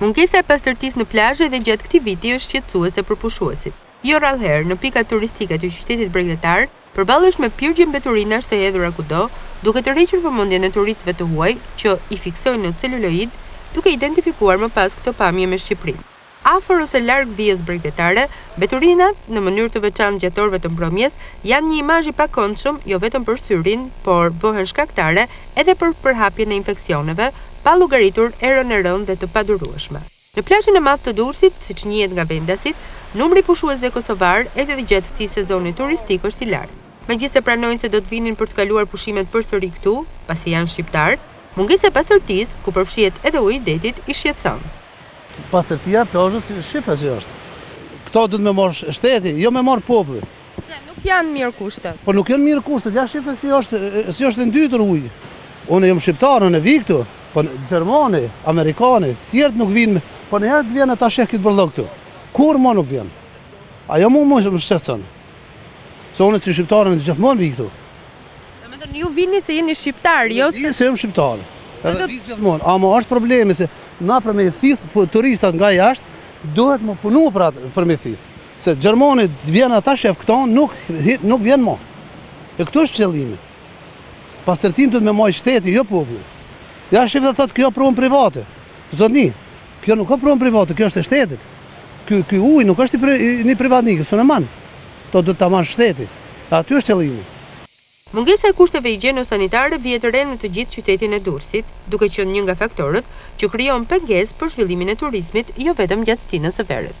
Mungesa e pastërtisë në plazhe edhe gjatë këtij viti është shqetësuese për pushuesit. Jo rrallëherë, në pika turistike të qytetit bregdetar, përballesh me pirgje mbeturinash të hedhura kudo, duke tërhequr vëmendjen e turistëve të huaj, që i fiksojnë në celuloid, duke identifikuar më pas këto pamje me Shqipërinë. Afër ose larg vijës bregdetare, mbeturinat, në mënyrë të veçantë gjatë orëve të mbrëmjes, janë një imazh i pakëndshëm jo vetëm për syrin, por bëhen shkaktare edhe për përhapjen e infeksioneve, pa llogaritur erën e rëndë dhe të padurueshme. Në plazhin e madh të Durrësit, siç njihet nga vendasit, numri i pushuesve kosovarë edhe gjatë këtij sezoni turistik është i lartë. Megjithëse pranojnë se do të vinin për të kaluar pushimet përsëri këtu, pasi janë shqiptarë, mungesa e pastërtisë, ku përfshihet edhe uji i detit, i shqetëson. Pastërtia e plazhit, shife si është. Këto duhet me marrë shteti, jo me marrë populli. Se nuk janë mirë kushtet. Po nuk janë mirë kushtet, ja shife si është, si është i ndytur uji. Unë jam shqiptar, unë vi këtu. Po një gjerman, amerikani, tjerët nuk vijnë më... Po një herë vjen e ta sheh këtë bërllok këtu. Kurrë ma nuk vjen. Ajo mu më shqetëson. Se unë si shqiptar gjithmonë vi këtu. Domethënë, ju vini se jeni shqiptarë, jo se... Vijmë se jemi shqiptarë, edhe vi gjithmonë. Ama është problemi se na për me thithë po, turistat nga jashtë, duhet me punu për atë për me thithë. Se gjermani vjen e ta shef këto, nuk, nuk vjen më. E këtu është qëllimi. Pastërtinë ta majë shteti, jo populli. Ja shif dhe thotë kjo pronë private. Zotni, Kjo nuk o pronë private, kjo është e shtetit. Ky, ky ujë nuk është i, i një privatniku, s'mun e man. Këto duhet ta majë shteti. E aty është qëllimi. Mungesa e kushteve higjieno-sanitare vihet re në të gjithë qytetin e Durrësit, duke qenë një nga faktorët që krijon pengesë për zhvillimin e turizmit jo vetëm gjatë stinës së verës.